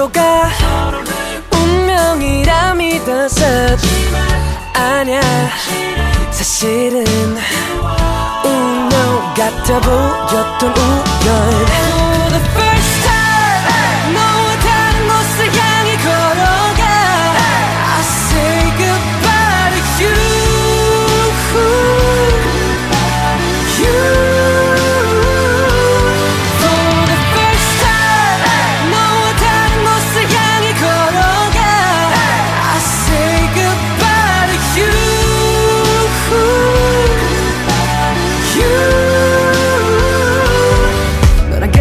서로가 운명이라 믿어서 아냐. 사실은 운명 같아 보였던 우연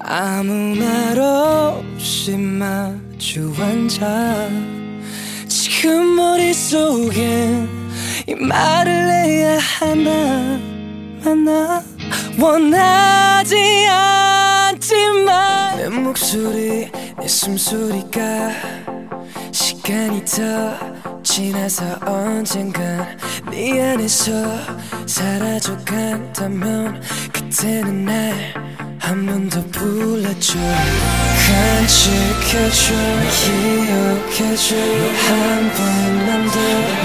아무 말 없이 마주 앉아 지금 머릿속엔 이 말을 해야 하나 만나. 원하지 않지만 내 목소리 내 숨소리가 시간이 더 지나서 언젠간 네 안에서 사라져 간다면 그때는 날 한 번 더 불러줘. 간직해줘 기억해줘. 한 번만 더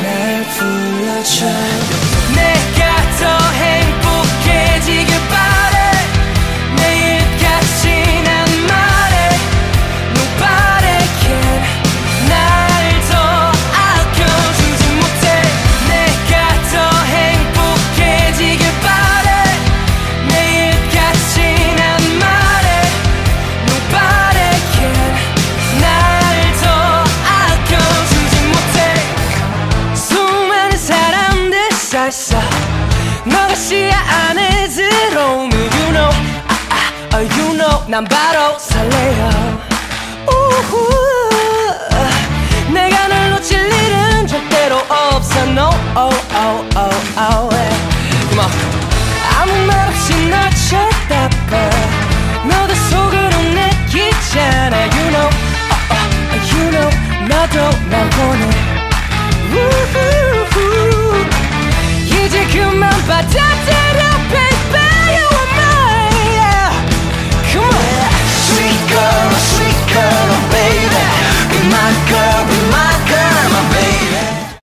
날 불러줘 시야 안에 들어오면 You know 아, 아, uh, You know 난 바로 설레요. 우후. 내가 널 놓칠 일은 절대로 없어. No oh oh oh oh yeah. Come on. 아무 말 없이 널 쳐다봐 너도 속으로 느끼잖아. You know uh, uh, You know 나도 날 원해 But